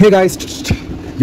Hey guys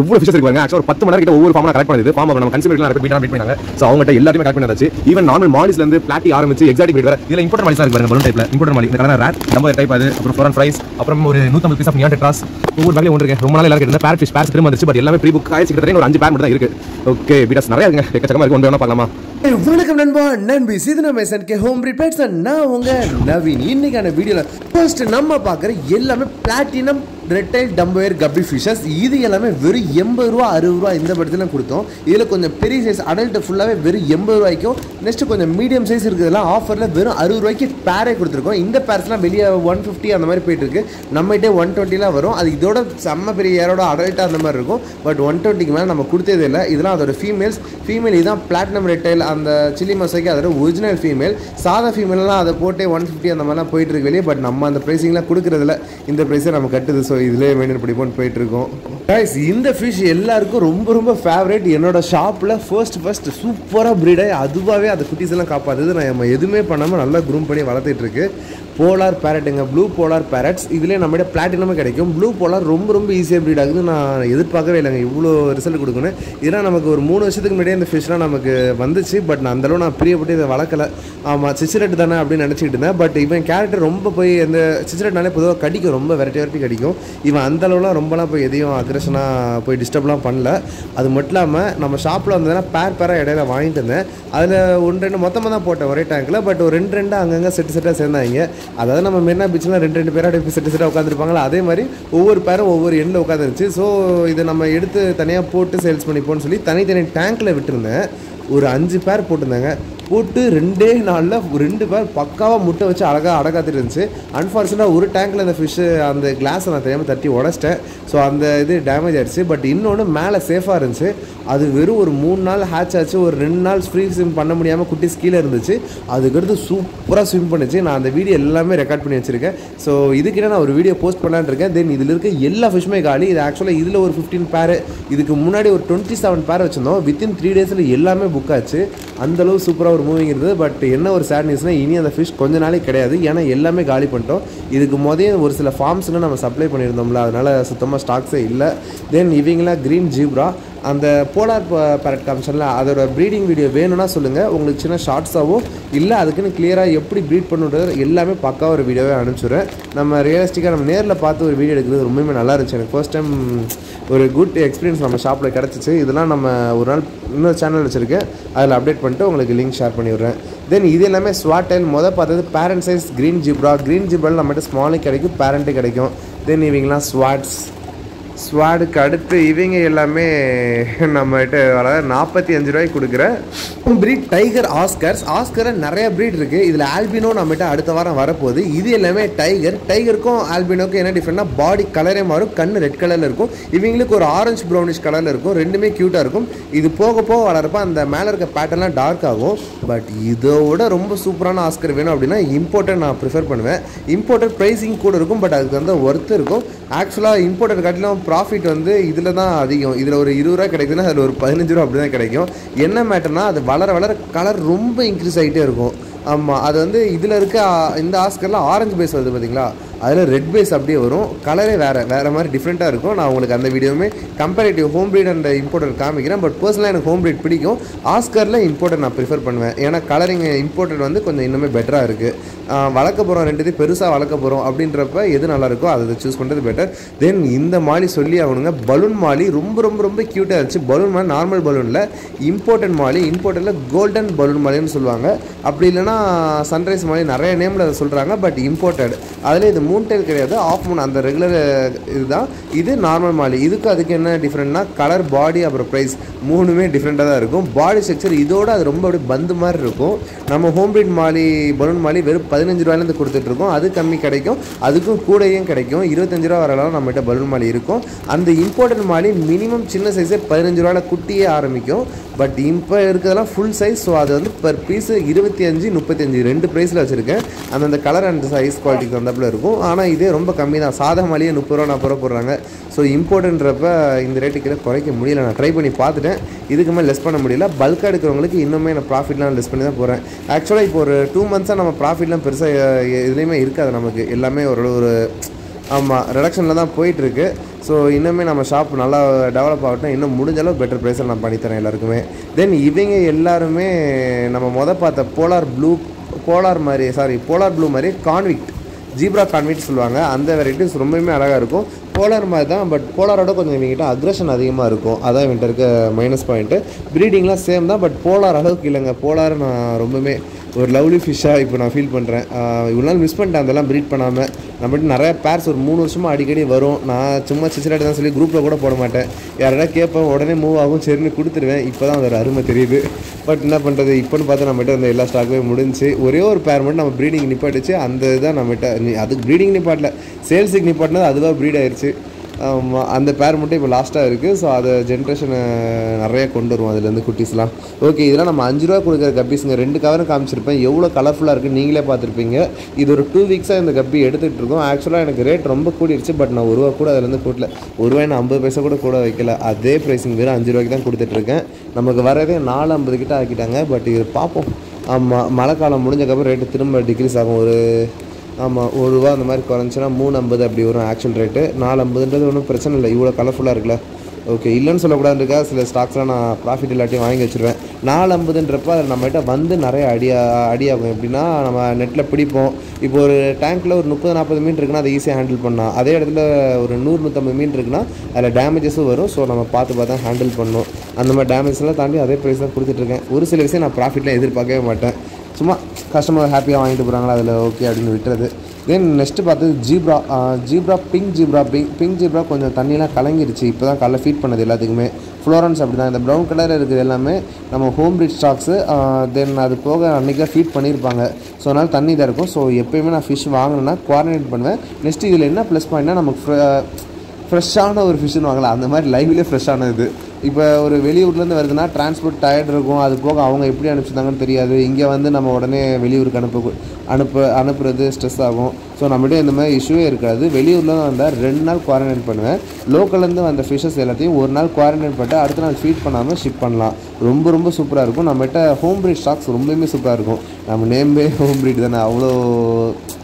எவ்வளோ fishes இருக்கு பாருங்க. ஆக்சுவலாக ஒரு பத்து மணி நேரம் கிட்ட ஒவ்வொரு ஃபார்மாக கரெக்ட் பண்ணுது ஃபார்ம் நம்ம கன்சியூமர் நிறைய பேர் மீட் பண்ணாங்க. ஸோ அவங்ககிட்ட எல்லாருமே கரெக்ட் பண்ணாச்சு ஈவன் நார்மல் மாலிஸ்லேருந்து பிளாட்டி ஆரம்பிச்சு எக்ஸாட்டிக் breed வர. இதில் இம்பார்ட்டன் மாலிஸ் இருக்கு பாருங்க பலூன் டைப்ல இம்பார்ட்டன் மாலி இந்த கலர் ரேட் நம்ம டைப் அது. அப்புறம் ஃபோரன் ஃப்ரைஸ் அப்புறம் ஒரு நூற்றம்பது பீஸ் ஆஃப் நியான் டெட்ராஸ் ஒவ்வொரு வகையில் ஒன்று ரொம்ப நாள் எல்லாரும் கேட்டு பேர் ஃபிஷ் பேர் திரும்ப வந்துச்சு பட் எல்லாமே ப்ரீ புக் ஆயிடுச்சு. கிட்டத்தட்ட ஒரு அஞ்சு பேர் மட்டும் தான் இருக்கு. ஓகே பீட்டாஸ் நிறைய இருக்குங்க. எக்கச்சக்கமாக இருக்கு. ஒன்று வேணா பார்க்கலாமா? வணக்கம் நண்பா. நண்பி சிதன மேசன் கே ஹோம் ரிப்பேர்ஸ் நான் உங்க நவீன். இன்னைக்கான வீடியோல ஃபர்ஸ்ட் நம்ம பார்க்குற எல்லாமே பிளாட்டினம் ரெட்டைல் டம்பவேர் கப்பி ஃபிஷஸ் இது எல்லாமே வெறும் எண்பது ரூபா அறுபது ரூபா இந்த படத்தில் கொடுத்தோம். இதில் கொஞ்சம் பெரிய சைஸ் அடல்ட்டு ஃபுல்லாகவே வெறும் எண்பது ரூபாய்க்கும் நெக்ஸ்ட்டு கொஞ்சம் மீடியம் சைஸ் இருக்குதுலாம் ஆஃபரில் வெறும் அறுபது ரூபாய்க்கு பேரே கொடுத்துருக்கோம். இந்த பேர்ஸ்லாம் வெளியே ஒன் ஃபிஃப்டி அந்த மாதிரி போயிட்டுருக்கு நம்மகிட்டே ஒன் டுவெண்ட்டிலாம் வரும். அது இதோட செம்ம பெரிய ஏரோட அடல்ட்டாக அந்த மாதிரி இருக்கும். பட் ஒன் டுவெண்ட்டிக்கு மேலே நம்ம கொடுத்ததே இல்லை. இதெல்லாம் அதோட ஃபீமேல்ஸ் ஃபீமேல் இதுதான் பிளாட்டினம் ரெட்டைல் அந்த சில்லி மசாக்கி அதோட ஒரிஜினல் ஃபீமேல் சாதா ஃபீமேல்லாம் அதை போட்டே ஒன் ஃபிஃப்டி அந்த மாதிரிலாம் போயிட்டுருக்கு வெளியே பட் நம்ம அந்த ப்ரைஸிங்லாம் கொடுக்குறதில்ல. இந்த ப்ரைஸை நம்ம கட்டுது. ஸோ இதிலே மெயின்டைன் பண்ணிப்போன்னு போயிட்டுருக்கோம். இருக்கோம் இந்த ஃபிஷ் எல்லாருக்கும் ரொம்ப ரொம்ப ஃபேவரேட் என்னோட ஷாப்பில் ஃபர்ஸ்ட் ஃபர்ஸ்ட் சூப்பராக ப்ரீடாக அதுவாகவே அந்த குட்டீஸ் எல்லாம் காப்பாற்றுது நான் நம்ம எதுவுமே பண்ணாமல் நல்லா க்ரூம் பண்ணி வளர்த்துட்டு இருக்கு. போலார் பேரட்டுங்க ப்ளூ போலார் பேரட்ஸ் இதிலே நம்மகிட்ட பிளாட்டினமே கிடைக்கும். ப்ளூ போலார் ரொம்ப ரொம்ப ஈஸியாக ப்ரீட் ஆகுது நான் எதிர்பார்க்கவே இல்லைங்க. இவ்வளோ ரிசல்ட் கொடுக்கணும் இதெல்லாம் நமக்கு ஒரு மூணு வருஷத்துக்கு முன்னாடியே இந்த ஃபிஷ்லாம் நமக்கு வந்துச்சு. பட் நான் அந்தளவு நான் பிரியப்பட்டு இதை வளர்க்கல. ஆமாம் சிச்சிரெட் தானே அப்படின்னு நினச்சிக்கிட்டு இருந்தேன். பட் இவன் கேரக்டர் ரொம்ப போய் இந்த சிச்சரெட்னாலே பொதுவாக கடிக்கும். ரொம்ப வெரைட்டி வெரைட்டி கடிக்கும். இவன் அந்தளவுலாம் ரொம்பலாம் போய் எதையும் அக்ரஷனாக போய் டிஸ்டர்ப்லாம் பண்ணல. அது மட்டும் இல்லாமல் நம்ம ஷாப்பில் வந்ததுன்னா பேர் பேராக இடையில வாங்கிட்டு இருந்தேன் அதில் ஒன்று ரெண்டு மொத்தமாக தான் போட்டேன் ஒரே டேங்க்கில் பட் ஒரு ரெண்டு ரெண்டு அங்கங்கே செட்டு செட்டாக சேர்ந்தாங்க. அதாவது நம்ம மெரினா பீச்லாம் ரெண்டு ரெண்டு பேராக அப்படியே செட்டு செட்டாக உட்காந்துருப்பாங்களா அதே மாதிரி ஒவ்வொரு பேரும் ஒவ்வொரு எண்ணில் உட்காந்துருச்சு ஸோ இதை நம்ம எடுத்து தனியாக போட்டு சேல்ஸ் பண்ணிப்போம்னு சொல்லி தனித்தனி டேங்க்கில் விட்டுருந்தேன். ஒரு அஞ்சு பேர் போட்டிருந்தாங்க. போட்டு ரெண்டே நாளில் ரெண்டு பேர் பக்காவாக முட்டை வச்சு அழகாக அடக்காத்துட்டு இருந்துச்சு. அன்ஃபார்ச்சுனேட்டாக ஒரு டேங்கில் அந்த ஃபிஷ்ஷு அந்த கிளாஸை நான் தெரியாமல் தட்டி உடச்சிட்டேன். ஸோ அந்த இது டேமேஜ் ஆயிடுச்சு. பட் இன்னொன்று மேலே சேஃபாக இருந்துச்சு. அது வெறும் ஒரு மூணு நாள் ஹேட்ச் ஆச்சு. ஒரு ரெண்டு நாள் ஃப்ரீ ஸ்விம் பண்ண முடியாமல் குட்டி கீழே இருந்துச்சு. அதுக்கடுத்து சூப்பராக ஸ்விம் பண்ணுச்சு. நான் அந்த வீடியோ எல்லாமே ரெக்கார்ட் பண்ணி வச்சுருக்கேன். ஸோ இதுக்கிட்ட நான் ஒரு வீடியோ போஸ்ட் பண்ணலான்னு இருக்கேன். தென் இதில் இருக்க எல்லா ஃபிஷ்மே காலி. இது ஆக்சுவலாக இதில் ஒரு ஃபிஃப்டீன் பேர் இதுக்கு முன்னாடி ஒரு டுவெண்ட்டி செவன் பேர் வச்சுருந்தோம். வித்தின் த்ரீ டேஸில் எல்லாமே புக் ஆச்சு. அந்தளவு சூப்பராக ஒரு மூவிங் இருந்தது பட் என்ன ஒரு சேட் நியூஸ்னால் இனி அந்த ஃபிஷ் கொஞ்ச நாளைக்கு கிடையாது. ஏன்னா எல்லாமே காலி பண்ணிட்டோம். இதுக்கு முதல் ஒரு சில ஃபார்ம்ஸ்லாம் நம்ம சப்ளை பண்ணியிருந்தோம்ல அதனால் சுத்தமாக ஸ்டாக்ஸே இல்லை. தென் இவங்களா க்ரீன் ஜீப்ரா அந்த போலார் பேரட் காமிச்சோம்ல அதோட ப்ரீடிங் வீடியோ வேணும்னா சொல்லுங்கள் உங்களுக்கு சின்ன ஷார்ட்ஸாகவோ இல்லை அதுக்குன்னு கிளியராக எப்படி ப்ரீட் பண்ணுறது எல்லாமே பக்காவாக ஒரு வீடியோவே அனுப்பிச்சுடுறேன். நம்ம ரியலிஸ்டிக்காக நம்ம நேரில் பார்த்து ஒரு வீடியோ எடுக்கிறது ரொம்பவே நல்லா இருந்துச்சு. எனக்கு ஃபர்ஸ்ட் டைம் ஒரு குட் எக்ஸ்பீரியன்ஸ் நம்ம ஷாப்பில் கிடச்சிச்சு. இதெல்லாம் நம்ம ஒரு நாள் இன்னொரு சேனல் வச்சுருக்கேன். அதில் அப்டேட் பண்ணிட்டு உங்களுக்கு லிங்க் ஷேர் பண்ணிவிட்றேன். தென் இது எல்லாமே ஸ்வாட்டைல் மொதல் பார்த்தது parent size green zebra green ஜிப்ரால் நம்மகிட்ட ஸ்மாலே கிடைக்கும் பேரண்ட்டு கிடைக்கும். தென் இவங்களாம் ஸ்வாட்ஸ் ஸ்வாடுக்கு அடுத்து இவங்க எல்லாமே நம்மகிட்ட வர நாற்பத்தி அஞ்சு ரூபாய்க்கு கொடுக்குற பிரீட் டைகர் ஆஸ்கர்ஸ் ஆஸ்கரை நிறைய பிரீட் இருக்குது இதில் ஆல்பினோ நம்மகிட்ட அடுத்த வாரம் வரப்போகுது. இது எல்லாமே டைகர் டைகருக்கும் ஆல்பினோக்கும் என்ன டிஃப்ரெண்ட்னா பாடி கலரே மாறும். கண் ரெட் கலரில் இருக்கும். இவங்களுக்கு ஒரு ஆரஞ்சு ப்ரௌனிஷ் கலரில் இருக்கும். ரெண்டுமே க்யூட்டாக இருக்கும். இது போக போக வளரப்போ அந்த மேலே இருக்க பேட்டர்லாம் டார்க் ஆகும். பட் இதோட ரொம்ப சூப்பரான ஆஸ்கர் வேணும் அப்படின்னா இம்போர்ட்டட் நான் ப்ரிஃபர் பண்ணுவேன். இம்போர்ட்டட் ப்ரைஸிங் கூட இருக்கும் பட் அதுக்கு வந்து ஒர்த்து இருக்கும். ஆக்சுவலாக இம்போர்ட்டட் காட்டிலும் ப்ராஃபிட் வந்து இதில் தான் அதிகம். இதில் ஒரு இருபது ரூபா கிடைக்குதுன்னா அதில் ஒரு பதினஞ்சு ரூபா அப்படி தான் கிடைக்கும். என்ன மேட்டர்னால் அது வளர வளர கலர் ரொம்ப இன்க்ரீஸ் ஆகிட்டே இருக்கும். ஆமாம் அது வந்து இதில் இருக்க இந்த ஆஸ்கரில் ஆரஞ்சு பேஸ் வருது பார்த்தீங்களா அதில் ரெட் பேஸ் அப்படியே வரும். கலரே வேறு வேறு மாதிரி டிஃப்ரெண்ட்டாக இருக்கும். நான் உங்களுக்கு அந்த வீடியோவுமே comparative home bred and imported காமிக்கிறேன். பட் பர்சனலாக எனக்கு ஹோம் ப்ரீட் பிடிக்கும். ஆஸ்கரில் இம்போர்ட்டட் நான் ப்ரிஃபர் பண்ணுவேன். ஏன்னா கலரிங் இம்போர்ட்டட் வந்து கொஞ்சம் இன்னுமே பெட்டராக இருக்குது வளர்க்க போகிறோம் ரெண்டுத்தையும் பெருசாக வளர்க்க போகிறோம் அப்படின்றப்ப எது நல்லாயிருக்கோ அதை சூஸ் பண்ணுறது பெட்டர் தென் இந்த மாலி சொல்லி ஆகணுங்க. பலூன் மாலி ரொம்ப ரொம்ப ரொம்ப க்யூட்டாக இருந்துச்சு. பலூன் மாலி நார்மல் பலூனில் இம்போர்ட்டட் மாலி இம்போர்ட்டனில் கோல்டன் பலூன் மாலின்னு சொல்லுவாங்க. அப்படி இல்லைன்னா சன்ரைஸ் மாலி நிறைய நேமில் அதை சொல்கிறாங்க பட் இம்போர்ட்டட் அதில் இது மூன் டைல் கிடையாது ஆஃப் மூன் அந்த ரெகுலர் இதுதான். இது நார்மல் மாலி. இதுக்கு அதுக்கு என்ன டிஃப்ரெண்ட்னா கலர் பாடி அப்புறம் ப்ரைஸ் மூணுமே டிஃப்ரெண்ட்டாக தான் இருக்கும். பாடி ஸ்ட்ரக்சர் இதோட அது ரொம்ப அப்படியே பந்து மாதிரி இருக்கும். நம்ம ஹோம் பிரிட் மாலி பலூன் மாலி வெறும் பதினஞ்சு ரூபாயிலேருந்து கொடுத்துட்ருக்கோம் அது கம்மி கிடைக்கும். அதுக்கும் கூடயும் கிடைக்கும். இருபத்தஞ்சு ரூபா வரலாம் நம்மகிட்ட பலூன் மாலி இருக்கும். அந்த இம்பார்ட்டன்ட் மாலி மினிமம் சின்ன சைஸே பதினஞ்சு ரூபாயில் குட்டியே ஆரம்பிக்கும். பட் இப்போ இருக்கிறதெல்லாம் ஃபுல் சைஸ் ஸோ அது வந்து பர் பீஸு இருபத்தி அஞ்சு முப்பத்தஞ்சு ரெண்டு ப்ரைஸில் வச்சுருக்கேன். அந்தந்த கலர் அண்ட் சைஸ் குவாலிட்டிக்கு வந்தாப்புல இருக்கும். ஆனால் இதே ரொம்ப கம்மி தான். சாதா மாலியே முப்பது ரூபா நாற்பது ரூபா போடுறாங்க. ஸோ இம்போர்ட்டுன்றப்ப இந்த ரேட்டுக்கு குறைக்க முடியல. நான் ட்ரை பண்ணி பார்த்துட்டேன். இதுக்கு மேலே லெஸ் பண்ண முடியல. பல்காக எடுக்கிறவங்களுக்கு இன்னுமே நான் ப்ராஃபிட்லாம் லெஸ் பண்ணி தான் போகிறேன் ஆக்சுவலாக இப்போ ஒரு டூ மந்த்ஸாக நம்ம ப்ராஃபிட்லாம் பெருசாக எதுலேயுமே இருக்காது நமக்கு. எல்லாமே ஒரு ஒரு ஆமாம் ரிடக்ஷனில் தான் போயிட்டுருக்கு. ஸோ இன்னுமே நம்ம ஷாப் நல்லா டெவலப் ஆகட்டும். இன்னும் முடிஞ்ச அளவு பெட்டர் ப்ரைஸில் நான் பண்ணித்தரேன் எல்லாருக்குமே. தென் இவங்க எல்லாருமே நம்ம மொதல் பார்த்த போலார் ப்ளூ போலார் மாதிரி சாரி போலார் ப்ளூ மாதிரி கான்விக்ட் ஜீப்ரா கான்விக்ட் சொல்லுவாங்க. அந்த வெரைட்டிஸ் ரொம்பவுமே அழகாக இருக்கும். போலார் மாதிரி தான் பட் போலாரோட கொஞ்சம் இவங்ககிட்ட அக்ரஷன் அதிகமாக இருக்கும். அதான் இவன்கிட்ட இருக்க மைனஸ் பாயிண்ட்டு ப்ரீடிங்லாம் சேம் தான் பட் போலார் அளவுக்கு இல்லைங்க. போலார் நான் ரொம்பவுமே ஒரு லவ்லி ஃபிஷ்ஷாக இப்போ நான் ஃபீல் பண்ணுறேன் இவ்வளோ நாள் மிஸ் பண்ணிட்டேன். அதெல்லாம் ப்ரீட் பண்ணாமல் நம்மகிட்ட நிறைய பேர்ஸ் ஒரு மூணு வருஷமாக அடிக்கடி வரும். நான் சும்மா சிச்சிராட்டி தான் சொல்லி குரூப்பில் கூட போட மாட்டேன். யாராவது கேட்பேன் உடனே மூவ் ஆகும் சரின்னு கொடுத்துருவேன். இப்போ தான் அதோட அருமை தெரியுது. பட் என்ன பண்ணுறது இப்போன்னு பார்த்தா நம்மகிட்ட அந்த எல்லா ஸ்டாக்குமே முடிஞ்சு ஒரே ஒரு பேர் மட்டும் நம்ம ப்ரீடிங் நிப்பாட்டுச்சு. அந்த இதான் நம்மகிட்ட நீ- அதுக்கு ப்ரீடிங் நிப்பாட்டில். சேல்ஸுக்கு நிப்பாட்டினது அதுவாக ப்ரீட் ஆயிடுச்சு அந்த பேர் மட்டும் இப்போ லாஸ்ட்டாக இருக்குது ஸோ அதை ஜென்ரேஷனை நிறைய கொண்டு வருவோம் அதுலேருந்து குட்டீஸ்லாம் ஓகே இதெல்லாம் நம்ம அஞ்சு ரூபா கொடுக்குற கப்பீஸுங்க ரெண்டு கவரும் காமிச்சிருப்பேன். எவ்வளோ கலர்ஃபுல்லாக இருக்குன்னு நீங்களே பார்த்துருப்பீங்க. இது ஒரு டூ வீக்ஸாக இந்த கப்பி எடுத்துகிட்டு இருக்கோம். ஆக்சுவலாக எனக்கு ரேட் ரொம்ப கூடிருச்சு பட் நான் ஒரு ரூபா கூட அதுலேருந்து கூட்டல ஒரு ரூபாய் நான் ஐம்பது பைசா கூட கூட வைக்கல. அதே ப்ரைஸிங் வெறும் அஞ்சு ரூபாய்க்கு தான் கொடுத்துட்ருக்கேன் நமக்கு வரதே நாலு ஐம்பது கிட்ட ஆக்கிட்டாங்க பட் இது பார்ப்போம். ஆமாம் மழை காலம் முடிஞ்சக்கப்புறம் ரேட்டு திரும்ப டிக்ரீஸ் ஆகும். ஒரு ஆமாம் ஒரு ரூபா அந்த மாதிரி குறைஞ்சினா மூணு ஐம்பது அப்படி வரும் ஆக்சுவல் ரேட்டு நாலு ஐம்பதுன்றது ஒன்றும் பிரச்சனை இல்லை. இவ்வளோ கலர்ஃபுல்லாக இருக்குல்ல. ஓகே இல்லைன்னு சொல்லக்கூடாதுக்கா சில ஸ்டாக்ஸ்லாம் நான் ப்ராஃபிட் இல்லாட்டியும் வாங்கி வச்சிருவேன். நாலு ஐம்பதுன்றப்போ அது நம்மகிட்ட வந்து நிறைய அடியா அடியாகும் எப்படின்னா நம்ம நெட்டில் பிடிப்போம். இப்போ ஒரு டேங்க்கில் ஒரு முப்பது நாற்பது மீன் இருக்குன்னா அதை ஈஸியாக ஹேண்டில் பண்ணலாம். அதே இடத்துல ஒரு நூறு நூற்றம்பது மீன் இருக்குன்னா அதில் டேமேஜஸும் வரும். ஸோ நம்ம பார்த்து பார்த்து ஹேண்டில் பண்ணணும். அந்த மாதிரி டேமேஜ்லாம் தாண்டி அதே ப்ரைஸ் தான் கொடுத்துட்ருக்கேன் ஒரு சில விஷயம் நான் ப்ராஃபிட்லாம் எதிர்பார்க்கவே மாட்டேன். சும்மா கஸ்டமர் ஹாப்பியாக வாங்கிட்டு போகிறாங்களா அதில் ஓகே அப்படின்னு விட்டுறது. தென் நெக்ஸ்ட்டு பார்த்து zebra zebra pink zebra pink pink zebra கொஞ்சம் தண்ணியெலாம் கலங்கிருச்சு இப்போ தான் காலைல ஃபீட் பண்ணது எல்லாத்துக்குமே. ஃப்ளோரன்ஸ் அப்படி தான் இந்த ப்ரௌன் கலர் இருக்குது எல்லாமே. நம்ம ஹோம் பிரிட் ஸ்டாக்ஸு தென் அது போக அன்றைக்கி ஃபீட் பண்ணியிருப்பாங்க. ஸோ அதனால் தண்ணி தான் இருக்கும். ஸோ எப்போயுமே நான் ஃபிஷ் வாங்கினேன்னா குவாரண்டைன் பண்ணுவேன். நெக்ஸ்ட் இதில் என்ன ப்ளஸ் பாயிண்ட்னா நமக்கு ஃப்ரெஷ்ஷான ஒரு ஃபிஷ்ஷுன்னு வாங்கலாம். அந்த மாதிரி லைவ்லேயே ஃப்ரெஷ்ஷான இது இப்போ ஒரு வெளியூர்லேருந்து வருதுன்னா டிரான்ஸ்போர்ட் டயர்ட் இருக்கும். அது போக அவங்க எப்படி அனுப்பிச்சிருந்தாங்கன்னு தெரியாது. இங்கே வந்து நம்ம உடனே வெளியூருக்கு அனுப்ப அனுப்ப அனுப்புறது ஸ்ட்ரெஸ் ஆகும். ஸோ நம்மகிட்ட இந்த மாதிரி இஷ்யூவே இருக்காது. வெளியூரில் வந்தால் ரெண்டு நாள் குவாரண்டைன் பண்ணுவேன். லோக்கல்லேருந்து வந்த ஃபிஷ்ஷஸ் எல்லாத்தையும் ஒரு நாள் குவாரண்டைன் பண்ணிட்டு அடுத்த நாள் ஃபீட் பண்ணாமல் ஷிப் பண்ணலாம். ரொம்ப ரொம்ப சூப்பராக இருக்கும். நம்மகிட்ட ஹோம் ப்ரீட் ஸ்டாக்ஸ் ரொம்பவுமே சூப்பராக இருக்கும். நம்ம நேம்பே ஹோம் ப்ரீட் தானே. அவ்வளோ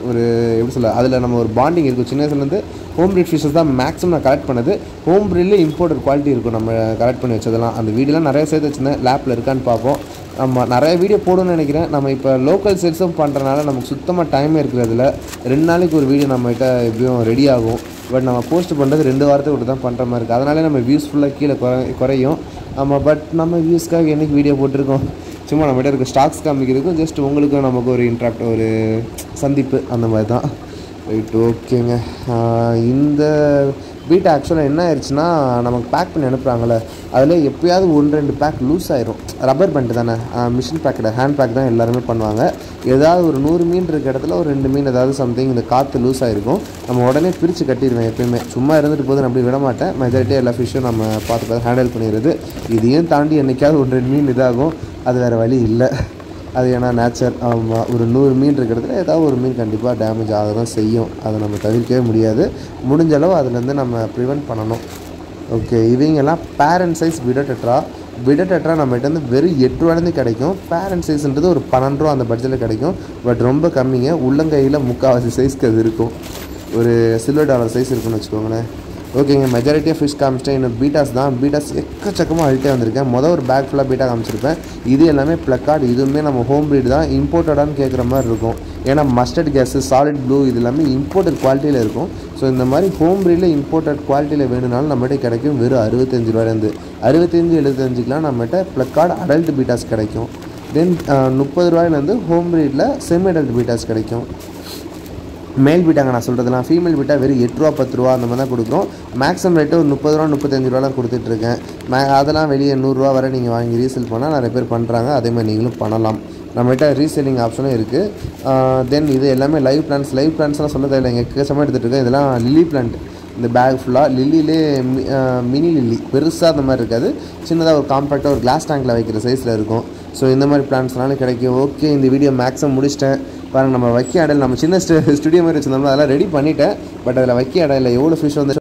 ஒரு எப்படி சொல்ல அதில் நம்ம ஒரு பாண்டிங் இருக்கும். சின்ன வயசுலேருந்து ஹோம் ப்ரீட் ஃபிஷஸ் தான் மேக்ஸிமம் நான் கலெக்ட் பண்ணது. ஹோம் ப்ரீட்லேயே இம்போர்ட்டட் குவாலிட்டி இருக்கும். நம்ம கலெக்ட் பண்ணி வச்சதெல்லாம். அந்த வீடியோலாம் நிறைய சேர்த்து வச்சிருந்தேன். லேப்பில் இருக்கான்னு பார்ப்போம். ஆமாம் நிறைய வீடியோ போடணும்னு நினைக்கிறேன். நம்ம இப்போ லோக்கல் சேல்ஸும் பண்ணுறனால நமக்கு சுத்தமாக டைம் இருக்கிறதுல. ரெண்டு நாளைக்கு ஒரு வீடியோ நம்மகிட்ட எப்படியும் ரெடி ஆகும். பட் நம்ம போஸ்ட் பண்ணுறது ரெண்டு வாரத்துக்கு விட்டு தான் பண்ணுற மாதிரி இருக்குது அதனாலே நம்ம வியூஸ் ஃபுல்லாக கீழே குறை குறையும். ஆமாம் பட் நம்ம வியூஸ்க்காக என்றைக்கு வீடியோ போட்டிருக்கோம்? சும்மா நம்மகிட்ட இருக்க ஸ்டாக்ஸ் காமிக்கிறதுக்கும் ஜஸ்ட் உங்களுக்கும் நமக்கு ஒரு இன்ட்ராக்ட் ஒரு சந்திப்பு அந்த மாதிரி தான். ரைட் ஓகேங்க இந்த வீட்டை ஆக்சுவலாக என்ன ஆயிடுச்சுன்னா நமக்கு பேக் பண்ணி அனுப்புகிறாங்களே அதில் எப்பயாவது ஒன்று ரெண்டு பேக் லூஸ் ஆயிரும். ரப்பர் பேண்ட் தானே. மிஷின் பேக்கெட் ஹேண்ட் பேக் தான் எல்லாருமே பண்ணுவாங்க. ஏதாவது ஒரு நூறு மீன் இருக்க இடத்துல ஒரு ரெண்டு மீன் ஏதாவது சம்திங் இந்த காற்று லூஸ் ஆயிருக்கும். நம்ம உடனே பிரித்து கட்டிடுவேன் எப்பயுமே. சும்மா இருந்துட்டு போது நான் அப்படி விட மாட்டேன். மெஜாரிட்டியாக எல்லா ஃபிஷ்ஷும் நம்ம பார்த்து பார்த்து ஹேண்டில் பண்ணிடுறது. இதையும் தாண்டி என்றைக்காவது ஒன்று ரெண்டு மீன் இதாகும். அது வேறு வழி இல்லை. அது ஏன்னா நேச்சர் ஆமாம் ஒரு நூறு மீன் இருக்கிறதுல ஏதாவது ஒரு மீன் கண்டிப்பாக டேமேஜ் ஆக தான் செய்யும். அதை நம்ம தவிர்க்கவே முடியாது. முடிஞ்ச அளவு அதுலேருந்து நம்ம ப்ரிவெண்ட் பண்ணணும். ஓகே இவங்கெல்லாம் பேரண்ட் சைஸ் விடட்டெட்ரா விடட்டெட்ரா நம்மகிட்ட வந்து வெறும் எட்டு ரூபாலேருந்து கிடைக்கும். பேரண்ட் சைஸ்ன்றது ஒரு பன்னெண்டு ரூபா அந்த பட்ஜெட்டில் கிடைக்கும். பட் ரொம்ப கம்மிங்க. உள்ளங்கையில் முக்கால்வாசி சைஸ்க்கு அது இருக்கும். ஒரு சில்வர் டாலர் சைஸ் இருக்குன்னு வச்சுக்கோங்களேன். ஓகேங்க மெஜாரிட்டி ஆஃப் ஃபிஷ் காமிச்சிட்டேன். இன்னும் பீட்டாஸ் தான். பீட்டாஸ் எக்கச்சக்கமாக அழுட்டே வந்திருக்கேன். மொதல் ஒரு பேக் ஃபுல்லாக பீட்டா காமிச்சிருப்பேன். இது எல்லாமே ப்ளக்கார்டு இதுவுமே நம்ம ஹோம் ப்ரீட் தான். இம்போர்ட்டடான்னு கேட்குற மாதிரி இருக்கும். ஏன்னா மஸ்டர்ட் கேஸு சாலிட் ப்ளூ இது எல்லாமே இம்போர்ட்டட் குவாலிட்டியில் இருக்கும். ஸோ இந்த மாதிரி ஹோம் ப்ரீடில் இம்போர்ட்டட் குவாலிட்டியில் வேணும்னாலும் நம்மகிட்ட கிடைக்கும் வெறும் அறுபத்தஞ்சு ரூபாயிலேருந்து அறுபத்தஞ்சு எழுபத்தஞ்சுக்கெலாம் நம்மகிட்ட ப்ளக்கார்டு அடல்ட் பீட்டாஸ் கிடைக்கும். தென் முப்பது ரூபாயிலேருந்து ஹோம் ப்ரீடில் செமி அடல்ட் பீட்டாஸ் கிடைக்கும். மேல் வீட்டாங்க நான் சொல்கிறதுலாம் ஃபீமேல் வீட்டாக வெறும் எட்டு ரூபா பத்து ரூபா அந்த மாதிரி தான் கொடுக்குறோம். மேக்ஸிமம் ரேட்டு ஒரு முப்பது ரூபா முப்பத்தஞ்சு ரூபாலாம் கொடுத்துட்ருக்கேன். மே அதெல்லாம் வெளியே நூறுரூவா வரை நீங்கள் வாங்கி ரீசேல் பண்ணால் நிறைய பேர் பண்ணுறாங்க அதே மாதிரி நீங்களும் பண்ணலாம். நம்மகிட்ட ரீசேலிங் ஆப்ஷனும் இருக்குது தென் இது எல்லாமே லைவ் பிளான்ஸ் லைவ் பிளான்ஸ்லாம் சொல்ல தேவையில்லை எங்கள் எக்கச்சமாக எடுத்துகிட்டு இருக்கேன். இதெல்லாம் லில்லி பிளான்ட் இந்த பேக் ஃபுல்லாக லில்லிலே மினி லில்லி பெருசாக அந்த மாதிரி இருக்காது. சின்னதாக ஒரு காம்பேக்டாக ஒரு கிளாஸ் டேங்கில் வைக்கிற சைஸில் இருக்கும். ஸோ இந்த மாதிரி பிளான்ஸ்னாலும் கிடைக்கும். ஓகே இந்த வீடியோ மேக்ஸிமம் முடிச்சிட்டேன். பாருங்கள் நம்ம வைக்க அடையில் நம்ம சின்ன ஸ்டுடியோ மாதிரி வச்சிருந்தோம்னா அதெல்லாம் ரெடி பண்ணிட்டேன். பட் அதில் வைக்க அடையில் எவ்வளோ ஃபிஷ் வந்து